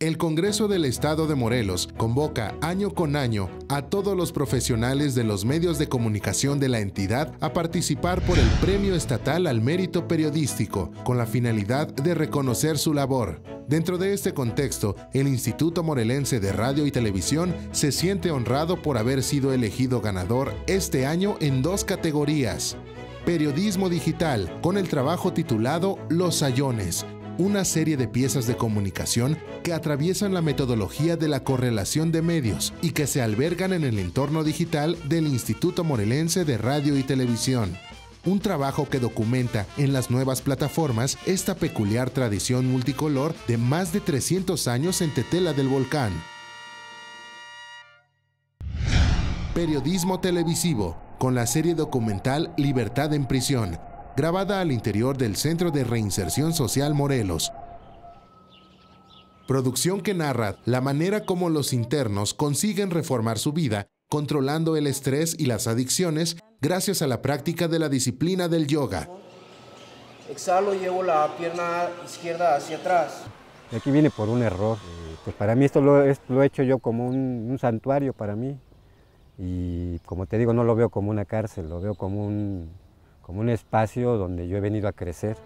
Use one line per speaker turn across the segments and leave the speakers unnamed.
El Congreso del Estado de Morelos convoca año con año a todos los profesionales de los medios de comunicación de la entidad a participar por el Premio Estatal al Mérito Periodístico, con la finalidad de reconocer su labor. Dentro de este contexto, el Instituto Morelense de Radio y Televisión se siente honrado por haber sido elegido ganador este año en dos categorías. Periodismo digital, con el trabajo titulado Los Sayones, una serie de piezas de comunicación que atraviesan la metodología de la correlación de medios y que se albergan en el entorno digital del Instituto Morelense de Radio y Televisión. Un trabajo que documenta en las nuevas plataformas esta peculiar tradición multicolor de más de 300 años en Tetela del Volcán. Periodismo televisivo, con la serie documental Libertad en Prisión, grabada al interior del Centro de Reinserción Social Morelos. Producción que narra la manera como los internos consiguen reformar su vida, controlando el estrés y las adicciones gracias a la práctica de la disciplina del yoga.
Exhalo, llevo la pierna izquierda hacia atrás.
Aquí viene por un error. Eh, pues para mí esto lo, he hecho yo como un, un santuario para mí. Y como te digo, no lo veo como una cárcel, lo veo como un, como un espacio donde yo he venido a crecer.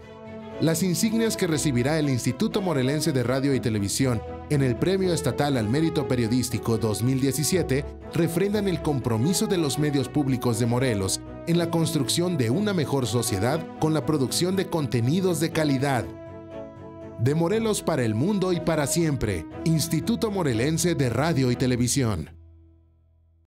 Las insignias que recibirá el Instituto Morelense de Radio y Televisión en el Premio Estatal al Mérito Periodístico 2017 refrendan el compromiso de los medios públicos de Morelos en la construcción de una mejor sociedad con la producción de contenidos de calidad. De Morelos para el mundo y para siempre, Instituto Morelense de Radio y Televisión.